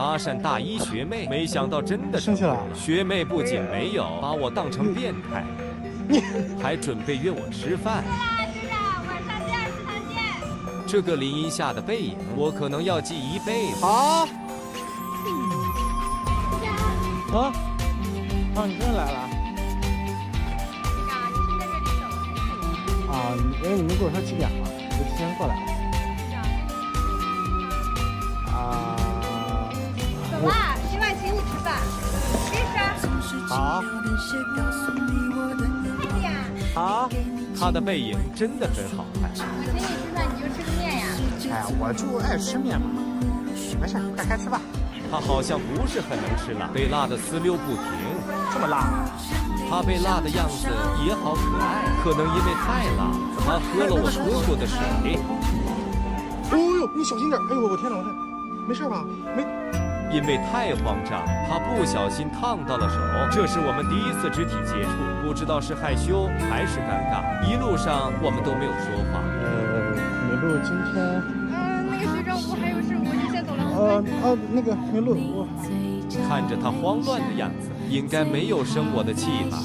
搭讪大一学妹，没想到真的生气了。学妹不仅没有把我当成变态，你还准备约我吃饭。是啊，晚上第二食堂见。这个林荫下的背影，我可能要记一辈子。啊。啊！啊，你真的来了。啊，你是在这里等。啊，因为你们跟我说几点了，我就提前过来了。走吧，今晚请你吃饭。认识？好。快点。好。他的背影真的很好看。我请你吃饭，你就吃个面呀。哎呀，我就爱吃面嘛。没事，快开吃吧。他好像不是很能吃辣，被辣的呲溜不停。这么辣？他被辣的样子也好可爱，可能因为太辣，他喝了我喝过的水。哎呦，你小心点！哎呦，我天哪，我天，没事吧？没。因为太慌张，他不小心烫到了手。这是我们第一次肢体接触，不知道是害羞还是尴尬。一路上我们都没有说话。呃，麋鹿今天……嗯，那个学长，我还有事，我就先走了。呃呃，那个麋鹿，我看着他慌乱的样子，应该没有生我的气吧？